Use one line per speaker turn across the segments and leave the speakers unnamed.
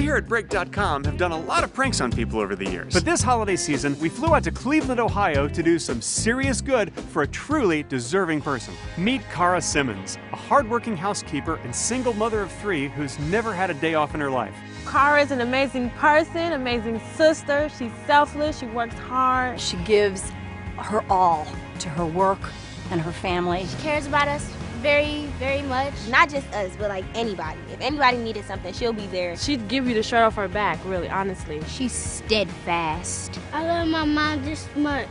We here at Break.com have done a lot of pranks on people over the years. But this holiday season, we flew out to Cleveland, Ohio to do some serious good for a truly deserving person. Meet Cara Simmons, a hardworking housekeeper and single mother of three who's never had a day off in her life.
Cara is an amazing person, amazing sister. She's selfless, she works hard.
She gives her all to her work and her family.
She cares about us very, very much. Not just us, but like anybody. If anybody needed something, she'll be there.
She'd give you the shirt off her back, really, honestly.
She's steadfast.
I love my mom this much.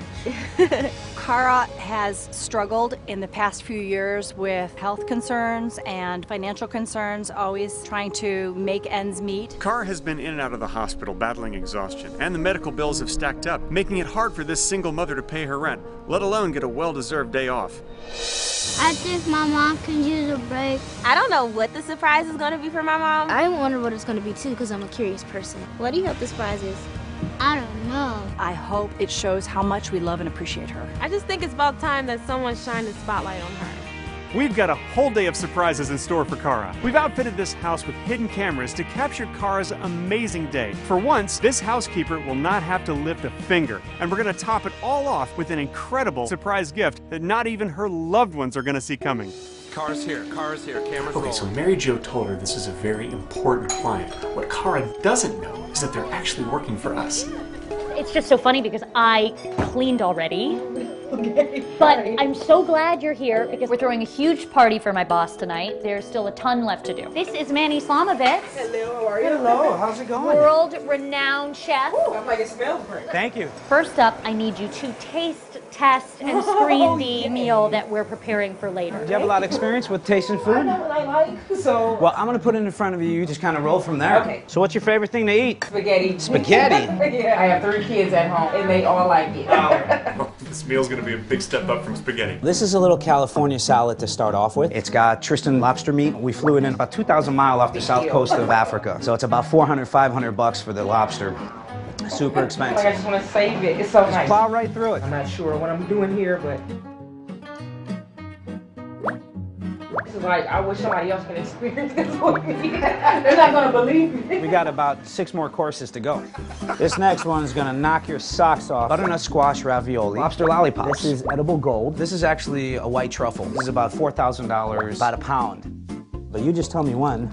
Cara has struggled in the past few years with health concerns and financial concerns, always trying to make ends meet.
Cara has been in and out of the hospital battling exhaustion, and the medical bills have stacked up, making it hard for this single mother to pay her rent, let alone get a well deserved day off.
I think my mom can use a break. I don't know what the surprise is going to be for my mom. I wonder what it's going to be too because I'm a curious person. What do you hope the surprise is? I don't know.
I hope it shows how much we love and appreciate her.
I just think it's about time that someone shined a spotlight on her.
We've got a whole day of surprises in store for Cara. We've outfitted this house with hidden cameras to capture Cara's amazing day. For once, this housekeeper will not have to lift a finger. And we're going to top it all off with an incredible surprise gift that not even her loved ones are going to see coming.
Cars here, cars here, cameras
Okay, so Mary Jo told her this is a very important client. What Cara doesn't know is that they're actually working for us.
It's just so funny because I cleaned already. But I'm so glad you're here because we're throwing a huge party for my boss tonight. There's still a ton left to do. This is Manny Slamovitz.
Hello, how are you? Hello, how's it going?
World renowned chef.
I'm like, it smells great.
Thank you.
First up, I need you to taste, test, and oh, screen the meal that we're preparing for later.
Do you have a lot of experience with tasting food? I know what I like, so. Well, I'm gonna put it in front of you. You just kind of roll from there.
Okay.
So, what's your favorite thing to eat?
Spaghetti.
Spaghetti.
yeah. I have three kids at home, and they all like it.
This meal's gonna be a big step up from spaghetti.
This is a little California salad to start off with. It's got Tristan lobster meat. We flew it in about 2,000 miles off the south coast of Africa. So it's about 400, 500 bucks for the lobster. Super expensive.
Like I just want to save it. It's so
Just
nice.
plow right through it.
I'm not sure what I'm doing here, but like I wish somebody else could experience this with me. They're not gonna believe me.
We got about six more courses to go. This next one is gonna knock your socks off. Butternut squash ravioli. Lobster lollipops. This is edible gold. This is actually a white truffle. This is about $4,000, about a pound. But you just tell me when.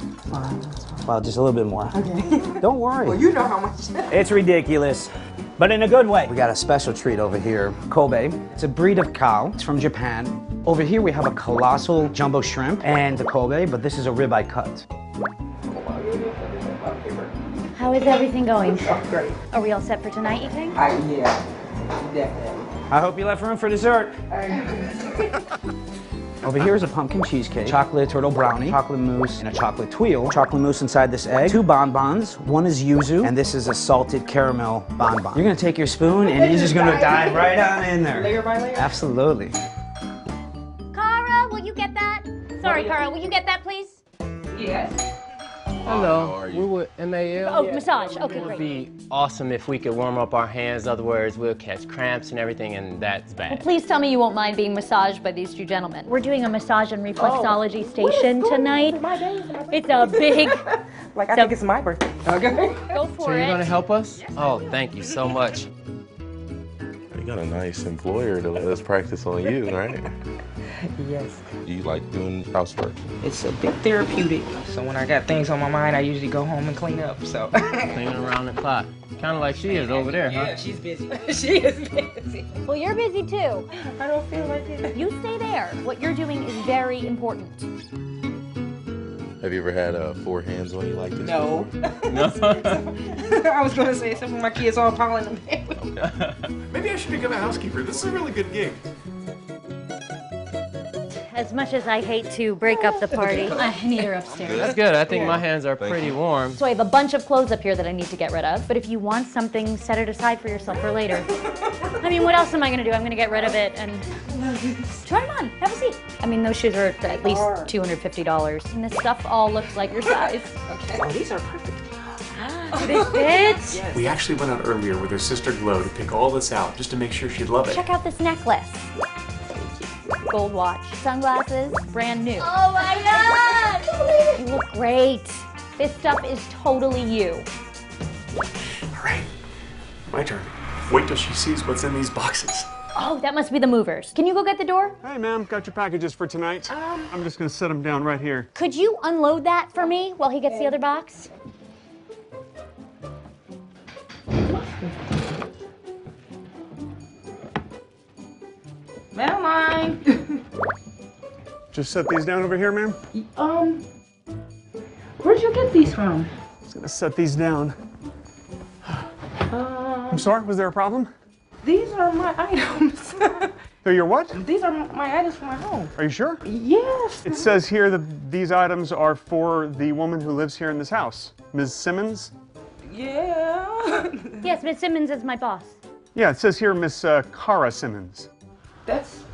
Well, just a little bit more. Okay. Don't worry.
Well, you know how much.
It's ridiculous, but in a good way. We got a special treat over here, Kobe. It's a breed of cow. It's from Japan. Over here we have a colossal jumbo shrimp and the Kobe, but this is a ribeye cut.
How is everything going?
Oh, great.
Are we all set for tonight, you think?
I, yeah, definitely.
I hope you left room for dessert. Over here is a pumpkin cheesecake, chocolate turtle brownie, chocolate mousse, and a chocolate tuile. Chocolate mousse inside this egg. Two bonbons. One is yuzu, and this is a salted caramel bonbon. You're gonna take your spoon and you're just gonna dive right on in there.
Layer by layer.
Absolutely.
Cara, will you get that? Sorry, Cara, will you get that, please?
Yes.
Hello, we're with MAL.
Oh, massage. Okay, great.
It would
great.
be awesome if we could warm up our hands. Otherwise, we'll catch cramps and everything, and that's bad.
Please tell me you won't mind being massaged by these two gentlemen. We're doing a massage and reflexology oh. station tonight. It's a big.
Like I
So-
think it's my birthday. Okay.
Go
So
for
you're gonna help us? Oh, thank you so much.
You got a nice employer to let us practice on you, right?
yes.
Do you like doing housework?
It's a bit therapeutic. So when I got things on my mind, I usually go home and clean up. So.
Cleaning around the clock. Kind of like she is over there, huh?
Yeah, she's busy. she is busy.
Well, you're busy too.
I don't feel like it.
You stay there. What you're doing is very important.
Have you ever had uh, four hands on you like this?
No.
No.
I was gonna say except for my kids all piling them.
Maybe I should become a housekeeper. This is a really good gig.
As much as I hate to break up the party, I need her upstairs.
That's good. I think my hands are pretty warm.
So I have a bunch of clothes up here that I need to get rid of. But if you want something, set it aside for yourself for later. I mean, what else am I gonna do? I'm gonna get rid of it and try them on. Have a seat. I mean, those shoes are at least $250. And this stuff all looks like your size.
Okay. Oh, these are perfect.
They fit.
We actually went out earlier with her sister Glow to pick all this out just to make sure she'd love it.
Check out this necklace. Gold watch, sunglasses, brand new.
Oh my god!
You look great. This stuff is totally you.
All right, my turn. Wait till she sees what's in these boxes.
Oh, that must be the movers. Can you go get the door?
Hey, ma'am, got your packages for tonight.
Um,
I'm just gonna set them down right here.
Could you unload that for me while he gets the other box?
Never mind.
Just set these down over here, ma'am.
um, where'd you get these from?
I'm gonna set these down.
Uh,
I'm sorry, was there a problem?
these are my items.
They're your what?
these are my items for my home.
Are you sure?
Yes.
It says here that these items are for the woman who lives here in this house, Ms. Simmons.
Yeah.
Yes, Miss Simmons is my boss.
Yeah, it says here Miss uh, Cara Simmons.
That's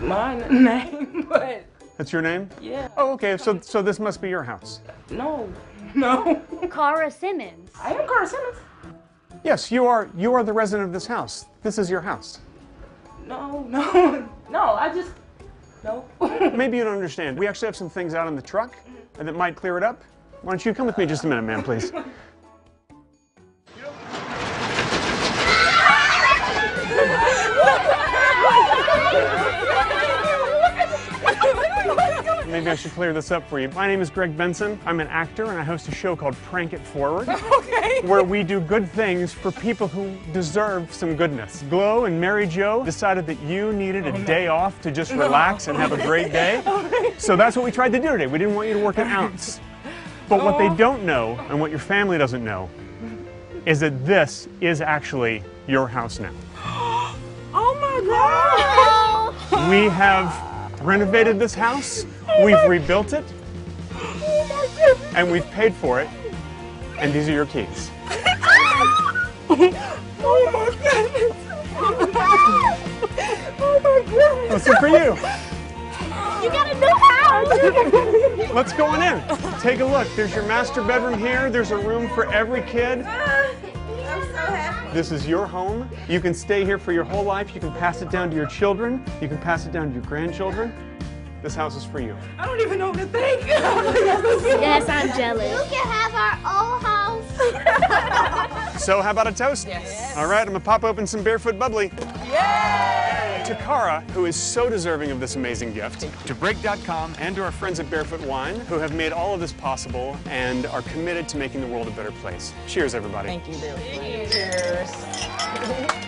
my name, but
That's your name?
yeah.
Oh, okay. So, so this must be your house.
No. No.
Cara Simmons.
I am Cara Simmons.
Yes, you are. You are the resident of this house. This is your house.
No, no, no. I just no.
Maybe you don't understand. We actually have some things out in the truck, and that might clear it up. Why don't you come with me just a minute, ma'am, please? Maybe I should clear this up for you. My name is Greg Benson. I'm an actor, and I host a show called Prank It Forward,
okay.
where we do good things for people who deserve some goodness. Glow and Mary Jo decided that you needed a oh, day off to just relax and have a great day. So that's what we tried to do today. We didn't want you to work an ounce. But what they don't know, and what your family doesn't know, is that this is actually your house now.
Oh my god.
We have renovated this house, we've oh rebuilt it, and we've paid for it, and these are your keys.
Oh my goodness. Oh my goodness.
It for you?
You got a new house.
Let's go on in. Take a look. There's your master bedroom here. There's a room for every kid.
I'm so happy.
This is your home. You can stay here for your whole life. You can pass it down to your children. You can pass it down to your grandchildren. This house is for you.
I don't even know what to think.
Yes, I'm jealous. You can have our old house.
So, how about a toast? Yes. All right, I'm gonna pop open some barefoot bubbly. Yay! To Cara, who is so deserving of this amazing gift, to Break.com, and to our friends at Barefoot Wine, who have made all of this possible and are committed to making the world a better place. Cheers, everybody.
Thank you, Billy. Cheers.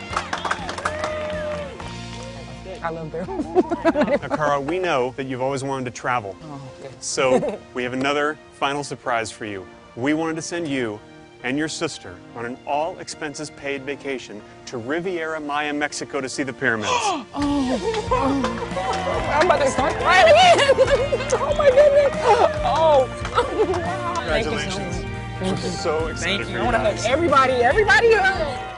I love Bill.
Now, Cara, we know that you've always wanted to travel. Oh, so, we have another final surprise for you. We wanted to send you and your sister on an all expenses paid vacation to Riviera Maya, Mexico to see the pyramids. Oh, oh!
I'm about to start crying again. Oh my goodness. Oh.
Congratulations. We're so excited
Thank you.
you
I want to hug everybody. Everybody hug.